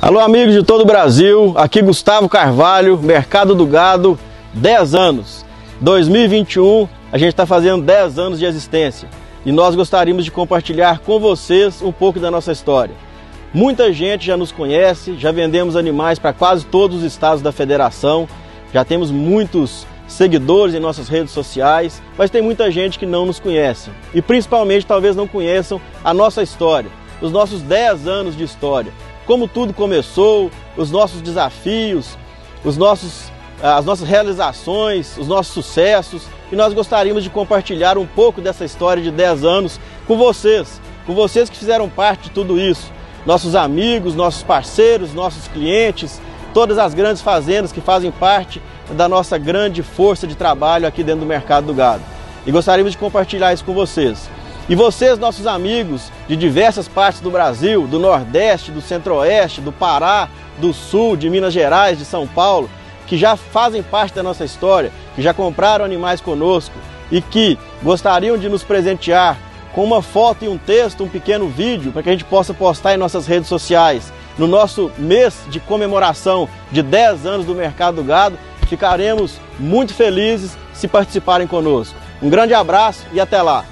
Alô, amigos de todo o Brasil, aqui Gustavo Carvalho, Mercado do Gado, 10 anos. 2021, a gente está fazendo 10 anos de existência. E nós gostaríamos de compartilhar com vocês um pouco da nossa história. Muita gente já nos conhece, já vendemos animais para quase todos os estados da federação, já temos muitos seguidores em nossas redes sociais, mas tem muita gente que não nos conhece. E principalmente talvez não conheçam a nossa história, os nossos 10 anos de história como tudo começou, os nossos desafios, os nossos, as nossas realizações, os nossos sucessos. E nós gostaríamos de compartilhar um pouco dessa história de 10 anos com vocês, com vocês que fizeram parte de tudo isso. Nossos amigos, nossos parceiros, nossos clientes, todas as grandes fazendas que fazem parte da nossa grande força de trabalho aqui dentro do mercado do gado. E gostaríamos de compartilhar isso com vocês. E vocês, nossos amigos de diversas partes do Brasil, do Nordeste, do Centro-Oeste, do Pará, do Sul, de Minas Gerais, de São Paulo, que já fazem parte da nossa história, que já compraram animais conosco e que gostariam de nos presentear com uma foto e um texto, um pequeno vídeo, para que a gente possa postar em nossas redes sociais. No nosso mês de comemoração de 10 anos do Mercado do Gado, ficaremos muito felizes se participarem conosco. Um grande abraço e até lá!